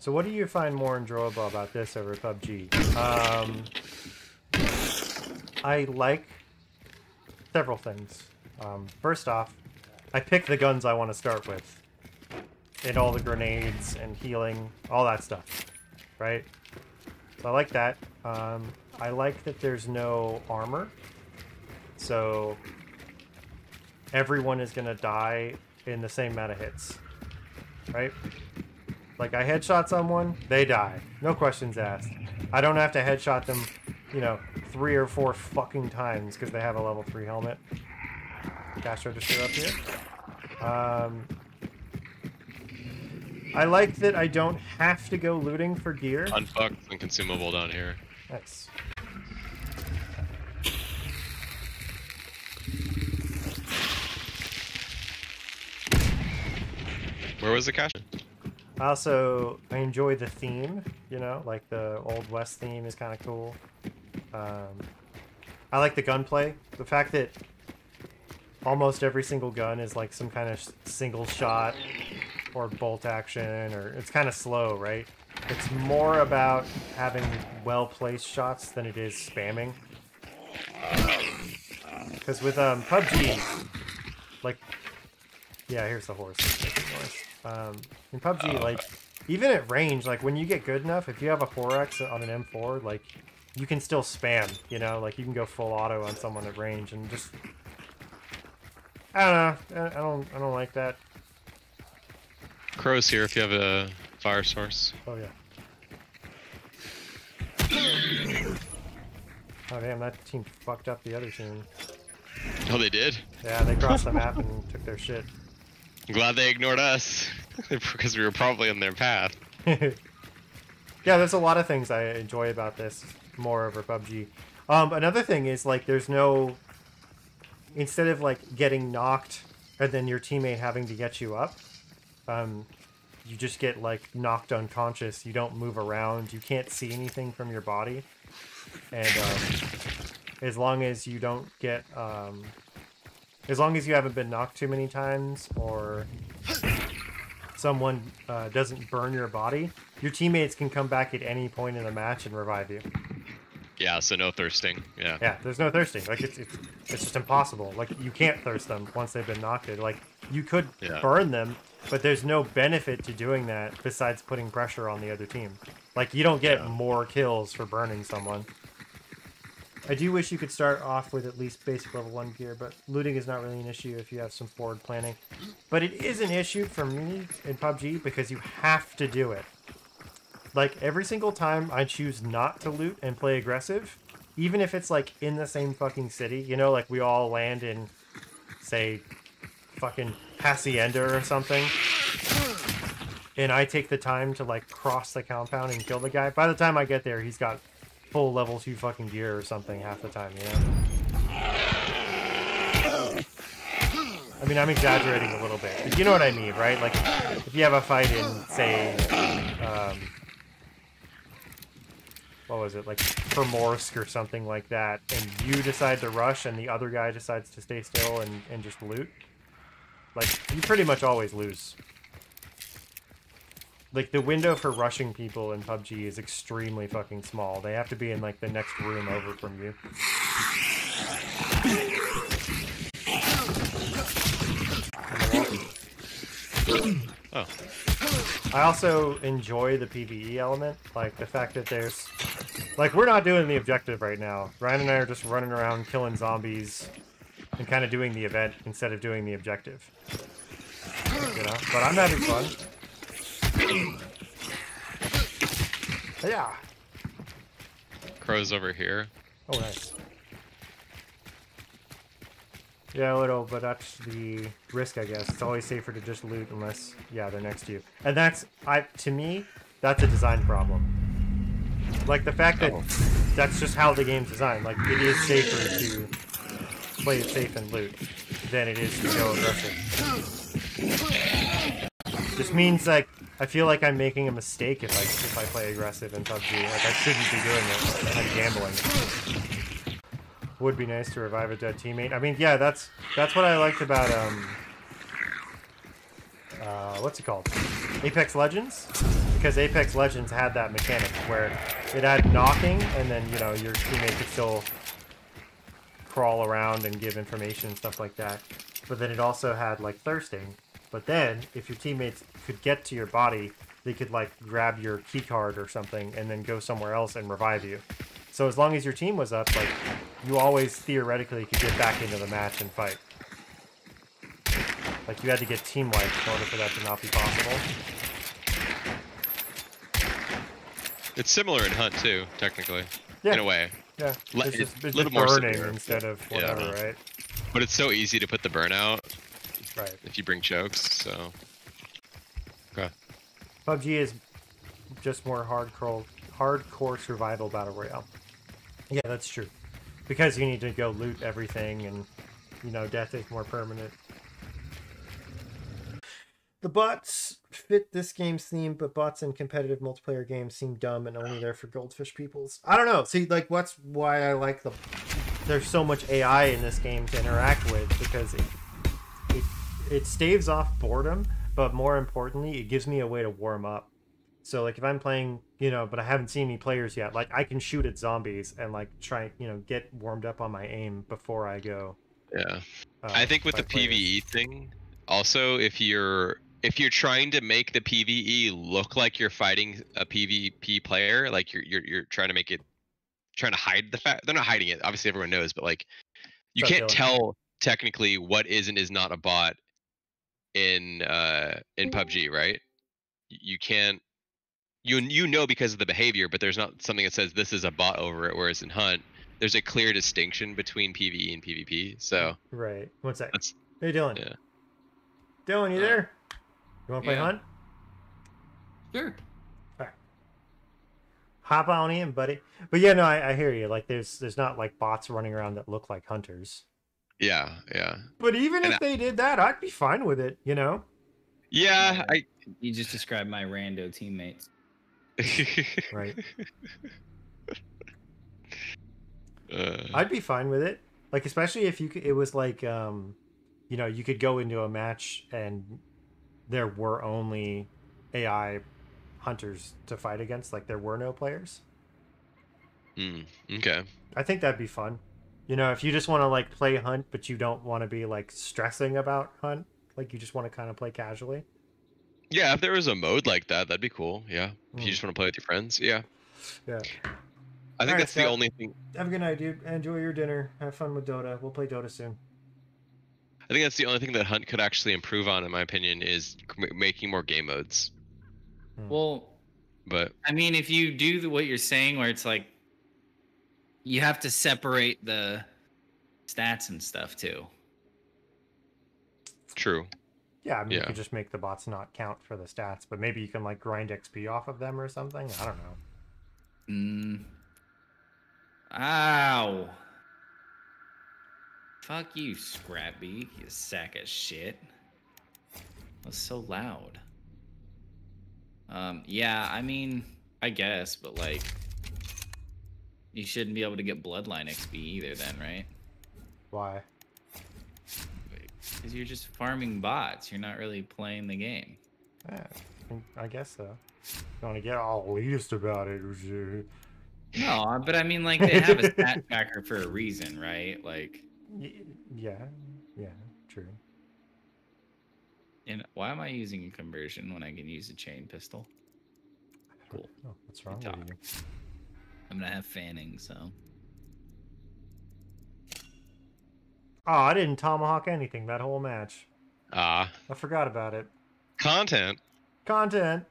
So what do you find more enjoyable about this over PUBG? Um, I like several things. Um, first off, I pick the guns I want to start with. And all the grenades and healing, all that stuff. Right? So I like that. Um, I like that there's no armor. So everyone is going to die in the same amount of hits. Right? Like I headshot someone, they die. No questions asked. I don't have to headshot them, you know, three or four fucking times because they have a level three helmet. Cash register up here. Um, I like that I don't have to go looting for gear. Unfucked and consumable down here. Nice. Where was the cache? I also I enjoy the theme, you know, like the old west theme is kind of cool. Um, I like the gunplay. The fact that almost every single gun is like some kind of single shot or bolt action, or it's kind of slow, right? It's more about having well placed shots than it is spamming. Because with um, PUBG, like, yeah, here's the horse. Um, in PUBG, Oh, like, even at range, like when you get good enough, if you have a 4x on an M4, like, you can still spam. You know, like you can go full auto on someone at range and just. I don't know. I I don't. I don't like that. Crow's here if you have a fire source. Oh yeah. Oh damn, that team fucked up the other team. Oh, they did? Yeah, they crossed the map and took their shit. Glad they ignored us. because we were probably in their path. yeah, there's a lot of things I enjoy about this more over PUBG. Um, another thing is like there's no instead of like getting knocked and then your teammate having to get you up, um, you just get like knocked unconscious. You don't move around. You can't see anything from your body, and um, as long as you don't get um, as long as you haven't been knocked too many times or someone uh, doesn't burn your body, your teammates can come back at any point in the match and revive you. Yeah, so no thirsting. Yeah. Yeah, there's no thirsting. Like it's it's, it's just impossible. Like you can't thirst them once they've been knocked. Like you could Yeah. burn them, but there's no benefit to doing that besides putting pressure on the other team. Like you don't get Yeah. more kills for burning someone. I do wish you could start off with at least basic level one gear, but looting is not really an issue if you have some forward planning. But it is an issue for me in PUBG because you have to do it. Like every single time I choose not to loot and play aggressive, even if it's like in the same fucking city, you know, like we all land in, say, fucking Hacienda or something, and I take the time to like cross the compound and kill the guy. By the time I get there, he's got full level two fucking gear or something half the time, you know. I mean, I'm exaggerating a little bit, you know what I mean, right? Like, if you have a fight in, say, um, what was it like Primorsk or something like that, and you decide to rush, and the other guy decides to stay still and, and just loot, like you pretty much always lose. Like the window for rushing people in PUBG is extremely fucking small. They have to be in like the next room over from you. Oh. I also enjoy the PvE element, like the fact that there's, like, we're not doing the objective right now. Ryan and I are just running around killing zombies and kind of doing the event instead of doing the objective. You know, but I'm having fun. Yeah. Crow's over here. Oh, nice. Yeah, a little, but that's the risk, I guess. It's always safer to just loot unless, yeah, they're next to you. And that's, I to me, that's a design problem. Like the fact that Oh. that's just how the game's designed. Like it is safer to play it safe and loot than it is to go aggressive. Just means like I feel like I'm making a mistake if I if I play aggressive in PUBG. Like I shouldn't be doing it. I'm gambling. Would be nice to revive a dead teammate. I mean, yeah, that's that's what I liked about um uh what's it called? Apex Legends. because Apex Legends had that mechanic where it had knocking, and then you know your teammate could still crawl around and give information and stuff like that. But then it also had like thirsting. But then if your teammates could get to your body, they could like grab your key card or something and then go somewhere else and revive you. So as long as your team was up, like you always theoretically could get back into the match and fight. Like you had to get team wiped in order for that to not be possible. It's similar in Hunt too, technically, Yeah. in a way. Yeah, it's just, it's little just more burning instead of Yeah. whatever, right? But it's so easy to put the burnout Right. if you bring chokes. So Okay. PUBG is just more hardcore, hardcore survival battle royale. Yeah, that's true. Because you need to go loot everything, and you know, death is more permanent. The bots fit this game's theme, but bots in competitive multiplayer games seem dumb and only there for goldfish peoples. I don't know. See, like, what's why I like the. There's so much AI in this game to interact with because it it, staves off boredom, but more importantly, it gives me a way to warm up. So like if I'm playing, you know, but I haven't seen any players yet, like I can shoot at zombies and like try, you know, get warmed up on my aim before I go. yeah, Uh, I think with the players. PVE thing, also if you're if you're trying to make the PVE look like you're fighting a PvP player, like you're you're you're trying to make it trying to hide the fact they're not hiding it. Obviously, everyone knows, but like you can't tell technically what is and is not a bot in uh in PUBG, right? You can't you you know because of the behavior, but there's not something that says this is a bot over it. Whereas in Hunt, there's a clear distinction between PVE and PvP. So Right. One sec. That's- Hey Dylan. yeah. Dylan, you Uh, there? You want to play yeah. hunt? Sure. All right. Hop on in, buddy. But yeah, no, I, I hear you. Like, there's there's not like bots running around that look like hunters. Yeah, yeah. But even And if they did that, I'd be fine with it. You know? Yeah, I You just described my rando teammates. Right. uh, I'd be fine with it. Like especially if you could, it was like um you know, you could go into a match and there were only AI hunters to fight against, like there were no players. mm, okay. I think that'd be fun. You know, if you just want to like play hunt but you don't want to be like stressing about hunt, like you just want to kind of play casually. Yeah, if there was a mode like that, that'd be cool. Yeah, if Mm. you just want to play with your friends. Yeah, Yeah. I think Alright, that's the only thing. Have a good night, dude. Enjoy your dinner. Have fun with Dota. We'll play Dota soon. I think that's the only thing that Hunt could actually improve on, in my opinion, is m- making more game modes. Well, But I mean, if you do the, what you're saying, where it's like you have to separate the stats and stuff too. true. Yeah, I mean, you could just make the bots not count for the stats, but maybe you can like grind XP off of them or something. I don't know. Mm. Ow. Fuck you, Scrappy, you sack of shit. That's so loud. Um, yeah, I mean, I guess, but like, you shouldn't be able to get Bloodline XP either, then, right? Why? Because you're just farming bots. You're not really playing the game. Yeah, I guess so. You want to get all elitist about it? No, but I mean, like, they have a stat tracker for a reason, right? Like, Yeah, yeah, true. and why am I using a conversion when I can use a chain pistol? Cool. Oh, what's wrong with you? I'm gonna have fanning, so. Oh, I didn't tomahawk anything that whole match. Ah, I forgot about it. content. Content.